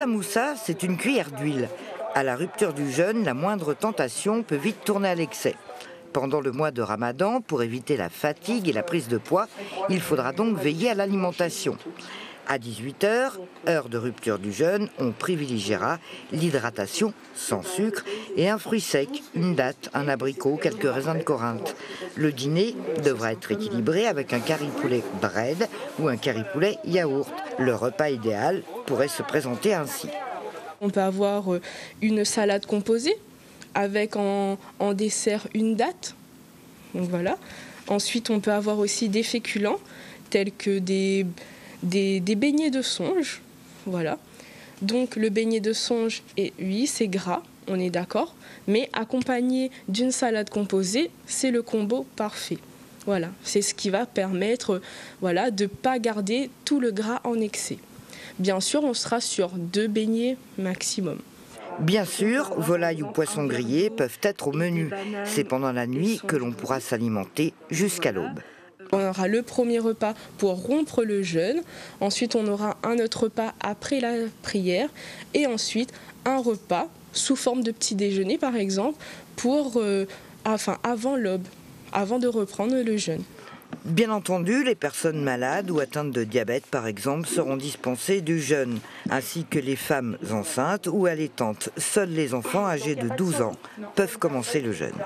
La moussa, c'est une cuillère d'huile. À la rupture du jeûne, la moindre tentation peut vite tourner à l'excès. Pendant le mois de Ramadan, pour éviter la fatigue et la prise de poids, il faudra donc veiller à l'alimentation. À 18h, heure de rupture du jeûne, on privilégiera l'hydratation sans sucre et un fruit sec, une date, un abricot, quelques raisins de Corinthe. Le dîner devra être équilibré avec un curry poulet bread ou un curry poulet yaourt. Le repas idéal pourrait se présenter ainsi. On peut avoir euh, une salade composée avec en, dessert une date. Voilà. Ensuite, on peut avoir aussi des féculents tels que des, des, beignets de songe. Voilà. Donc le beignet de songe, et oui, c'est gras, on est d'accord, mais accompagné d'une salade composée, c'est le combo parfait. Voilà, c'est ce qui va permettre voilà, de ne pas garder tout le gras en excès. Bien sûr, on sera sur deux beignets maximum. Bien sûr, volaille ou poisson grillé peuvent être au menu. C'est pendant la nuit que l'on pourra s'alimenter jusqu'à l'aube. On aura le premier repas pour rompre le jeûne, ensuite on aura un autre repas après la prière et ensuite un repas sous forme de petit déjeuner par exemple pour euh, enfin avant l'aube, avant de reprendre le jeûne. Bien entendu, les personnes malades ou atteintes de diabète, par exemple, seront dispensées du jeûne, ainsi que les femmes enceintes ou allaitantes. Seuls les enfants âgés de 12 ans peuvent commencer le jeûne.